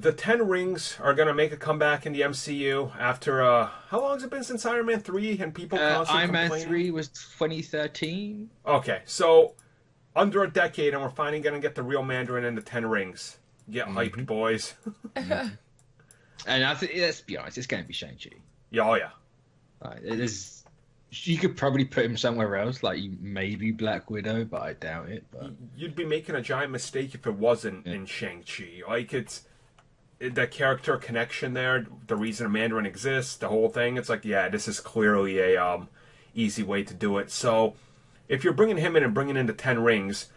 the Ten Rings are going to make a comeback in the MCU after uh, how long has it been since Iron Man three and people Uh, constantly Iron Man three was 2013. Okay, so under a decade, and we're finally going to get the real Mandarin and the Ten Rings. Get Mm-hmm. hyped, boys. And I think let's be honest, it's going to be Shang Chi. yeah, oh yeah. Like, it is. You could probably put him somewhere else, like maybe Black Widow, but I doubt it. But You'd be making a giant mistake if it wasn't in Shang Chi. Like it's it- the character connection there, the reason Mandarin exists, the whole thing. It's like, yeah, this is clearly a um, easy way to do it. So if you're bringing him in and bringing in the Ten Rings,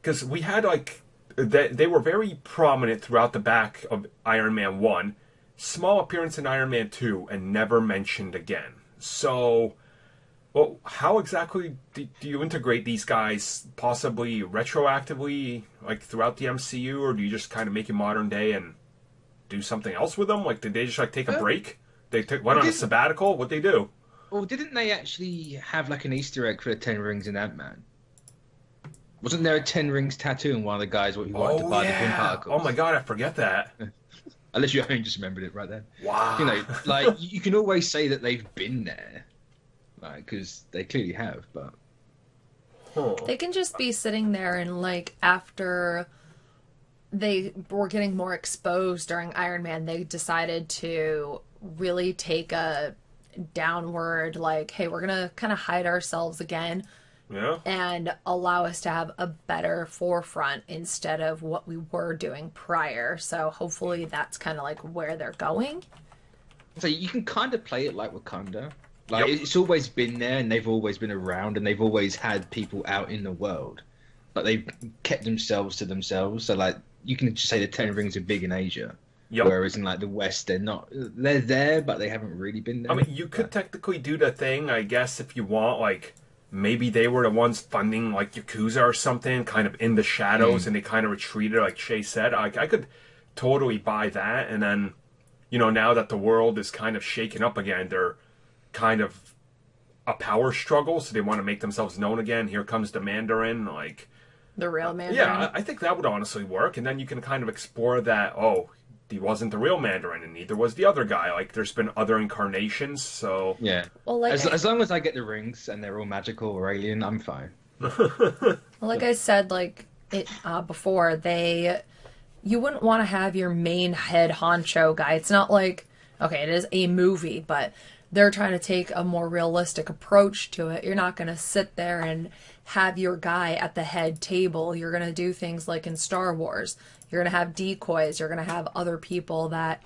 because we had like they, they were very prominent throughout the back of Iron Man one, small appearance in Iron Man two, and never mentioned again. So. Well, how exactly do, do you integrate these guys? Possibly retroactively, like throughout the MCU, or do you just kind of make it modern day and do something else with them? Like, did they just like take a Uh, break? They took went on a didn't- sabbatical. What they do? well, didn't they actually have like an Easter egg for the Ten Rings in Ant Man? Wasn't there a Ten Rings tattoo on one of the guys what he wanted to buy the Pym particles? Oh my god, I forget that. Unless you only just remembered it right then. Wow. You know, like you can always say that they've been there, like because they clearly have. But Huh. They can just be sitting there and like after they were getting more exposed during Iron Man, they decided to really take a downward like, hey, we're gonna kind of hide ourselves again Yeah. and allow us to have a better forefront instead of what we were doing prior. So hopefully that's kind of like where they're going. so you can kind of play it like Wakanda. Like Yep. it's always been there, and they've always been around, and they've always had people out in the world, but they've kept themselves to themselves. So like you can just say the Ten Rings are big in Asia. Yep. Whereas in like the West, they're not. They're there, but they haven't really been there. I mean, you could technically do the thing, I guess, if you want. Like, maybe they were the ones funding, like, Yakuza or something, kind of in the shadows, mm. and they kind of retreated, like Shae said. I, I could totally buy that. And then, you know, now that the world is kind of shaken up again, they're kind of a power struggle, so they want to make themselves known again. Here comes the Mandarin. Like, The real Mandarin. yeah, I, I think that would honestly work. And then you can kind of explore that, oh, he wasn't the real Mandarin, and neither was the other guy. Like, there's been other incarnations, so. yeah. Well, like as, I- as long as I get the rings and they're all magical or alien, I'm fine. Well, like I said, like it uh, before, they you wouldn't want to have your main head honcho guy. It's not like okay, it is a movie, but they're trying to take a more realistic approach to it. You're not going to sit there and have your guy at the head table. You're going to do things like in Star Wars. You're going to have decoys. You're going to have other people that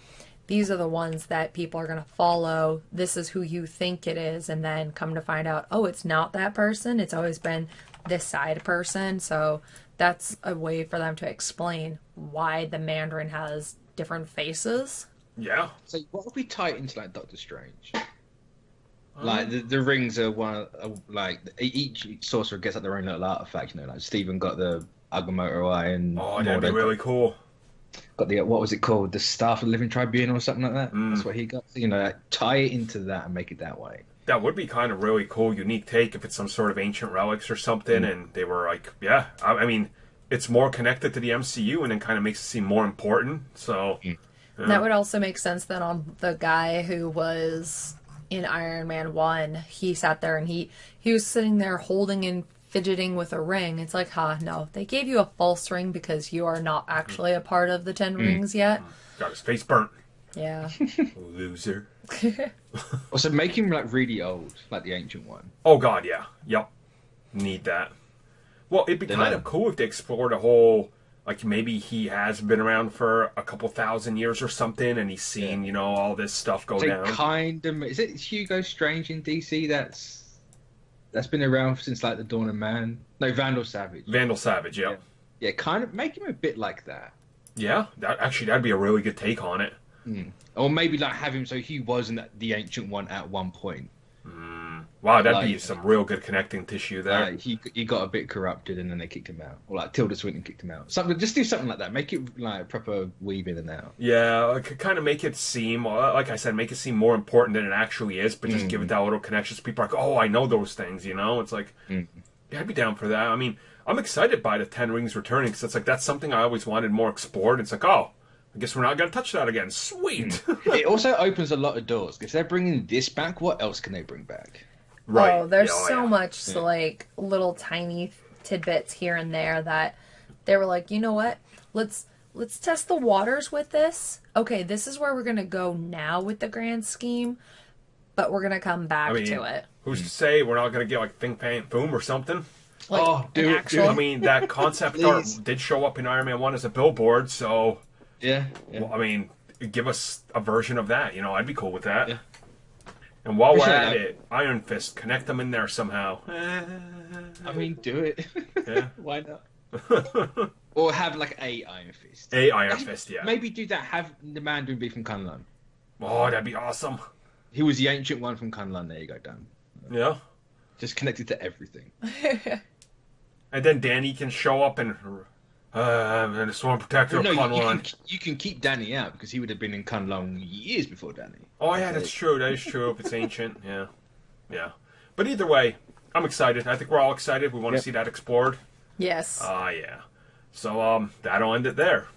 these are the ones that people are going to follow. This is who you think it is. And then come to find out, oh, it's not that person. It's always been this side person. So that's a way for them to explain why the Mandarin has different faces. Yeah. So what if we tie it into like Doctor Strange? Like the, the rings are one uh, like each sorcerer gets like their own little artifact. You know, like Stephen got the Agamotto eye and Oh, that'd be really cool. got the what was it called? The Staff of the Living Tribunal or something like that. Mm. That's what he got. So, you know, like, tie it into that and make it that way. That would be kind of really cool, unique take if it's some sort of ancient relics or something, and they were like, yeah. I, I mean, it's more connected to the MCU, and then kind of makes it seem more important. So, yeah. That would also make sense then on the guy who was in Iron Man 1. He sat there and he he was sitting there holding and fidgeting with a ring. It's like, huh, no. They gave you a false ring because you are not actually a part of the 10 mm. rings yet. Mm. got his face burnt. Yeah. Loser. Also, make him like really old, like the ancient one. Oh God, yeah, yep. Need that. Well, it'd be Then kind I- of cool if they explored a whole, like maybe he has been around for a couple thousand years or something, and he's seen you know all this stuff go So down. kind of is it Hugo Strange in DC? That's that's been around since like the dawn of man. No, Vandal Savage. Vandal Savage, yeah. Yeah, kind of make him a bit like that. Yeah, that actually that'd be a really good take on it. Hmm. Or maybe like have him so he wasn't the ancient one at one point. Mm. Wow, that'd be some real good connecting tissue there. Like he he got a bit corrupted and then they kicked him out. Or like Tilda Swinton kicked him out. Something just do something like that. Make it like proper weave in and out. yeah, like, kind of make it seem, uh, like I said, make it seem more important than it actually is, but just give it mm. that little connection. So people are like, oh, I know those things, you know? It's like, mm. yeah, I'd be down for that. I mean, I'm excited by the Ten Rings returning because it's like that's something I always wanted more explored. It's like, oh, I guess we're not going to touch that again. Sweet. Hmm. it also opens a lot of doors. If they're bringing this back, what else can they bring back? right. Oh, there's Yeah, oh, so yeah. much Yeah. like little tiny tidbits here and there that they were like, you know what? Let's let's test the waters with this. Okay, this is where we're gonna go now with the grand scheme, but we're gonna come back I mean, to it. Who's to hmm. say we're not going to get like Fin Fang Foom or something? Like Oh, do an it. I mean, that concept art did show up in Iron Man 1 as a billboard, so, Yeah. yeah. well, I mean, give us a version of that. You know, I'd be cool with that. Yeah. And while we're at that. it, Iron Fist, connect them in there somehow. I mean, do it. Yeah. Why not? or have like a Iron Fist. A Iron Actually, Fist, yeah. Maybe do that. Have the Mandarin be from Kunlun. Oh, that'd be awesome. He was the ancient one from Kunlun. There you go, Dan. Yeah. Just connected to everything. And then Danny can show up and, uh, I'm the Sworn Protector no, of you, you, can, you can keep Danny out because he would have been in Kunlun years before Danny. Oh yeah, that's true. That is true. If it's ancient, yeah, yeah. But either way, I'm excited. I think we're all excited. We want to Yep. see that explored. yes. Ah, yeah. So um, that'll end it there.